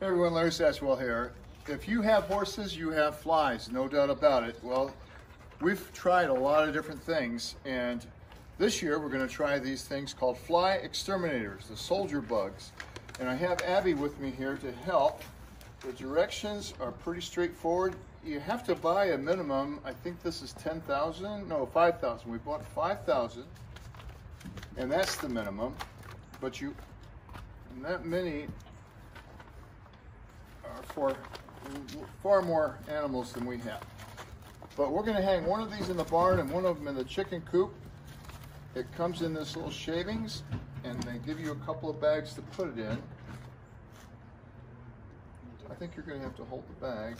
Hey everyone, Larry Satchwell here. If you have horses, you have flies, no doubt about it. Well, we've tried a lot of different things, and this year we're going to try these things called fly exterminators, the soldier bugs. And I have Abby with me here to help. The directions are pretty straightforward. You have to buy a minimum, I think this is 10,000, no, 5,000. We bought 5,000, and that's the minimum. But you, that many are for far more animals than we have. But we're gonna hang one of these in the barn and one of them in the chicken coop. It comes in this little shavings and they give you a couple of bags to put it in. I think you're gonna have to hold the bag.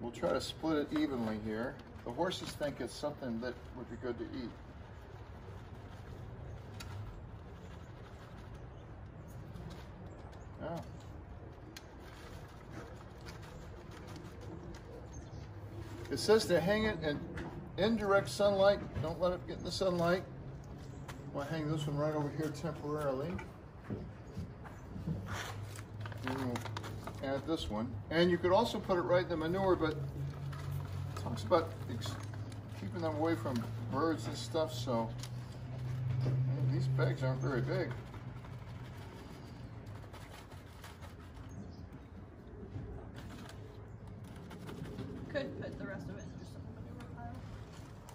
We'll try to split it evenly here. The horses think it's something that would be good to eat. It says to hang it in indirect sunlight. Don't let it get in the sunlight. I'll hang this one right over here temporarily. And we'll add this one. And you could also put it right in the manure, but it talks about keeping them away from birds and stuff, so these bags aren't very big. Could put the rest of it in just a manure pile.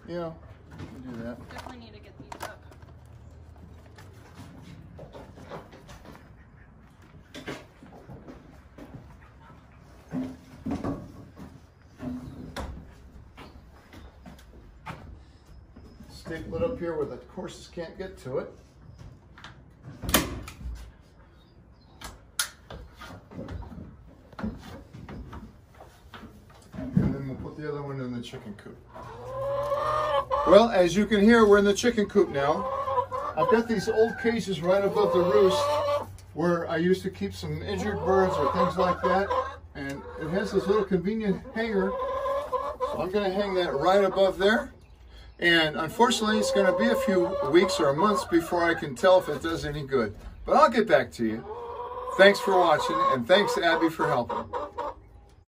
Yeah, we can do that. Definitely need to get these up. Staple it up here where the horses can't get to it. The other one in the chicken coop. Well, as you can hear, we're in the chicken coop now. I've got these old cages right above the roost where I used to keep some injured birds or things like that. And it has this little convenient hanger. So I'm gonna hang that right above there. And unfortunately, it's gonna be a few weeks or months before I can tell if it does any good. But I'll get back to you. Thanks for watching, and thanks Abby for helping.